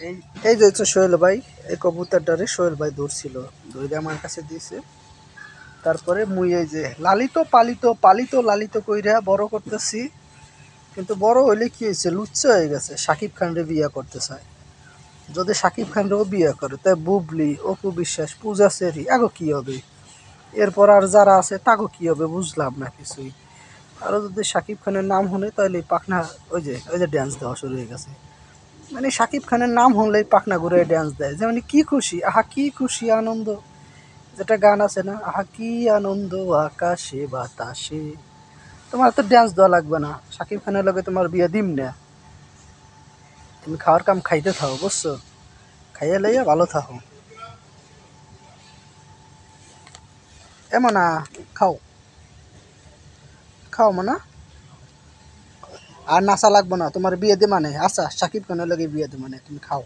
এই যে সোহেল ভাই, এই কবুতরটারে সোহেল ভাই ধরছিল। ধরে আমার কাছে দিয়েছে তারপরে মুই এই যে লালিত, পালিত পালিত, লালিত কইরা বড় করতেছি। কিন্তু বড় হইলে কি হয়েছে? লুচ্চা হয়ে গেছে। সাকিব খানরে বিয়ে করতে চায়। যদি সাকিব খানরেও বিয়ে করে তাই বুবলি, অপু বিশ্বাস, পূজা সেরি, আগো কি হবে? এরপর আর যারা আছে, তাগো কি হবে? বুঝলাম না কিছুই। আরও যদি সাকিব খানের নাম হলে তাহলে পাখনা ওই যে ওই যে ড্যান্স দেওয়া শুরু হয়ে গেছে। মানে সাকিব খানের নাম হলেই পাখনা ঘুরে ড্যান্স দেয়। যে মানে কি খুশি? আহা, কি খুশি আনন্দ। যেটা গান আছে না, আহা, কি আনন্দ আকাশে, বাতাসে। তোমার তো ড্যান্স দেওয়া লাগবে না। সাকিব খানের লগে তোমার বিয়ে দিম না। তুমি খাওয়ার কাম খাইতে থাকো বুঝছ? খাইয়া লইয়া ভালো থাকো। এমন খাও। খাও মানা। আর নাচা লাগবো না, তোমার বিয়ে দে মানে আচ্ছা সাকিব খানের লগে বিয়ে মানে তুমি খাও।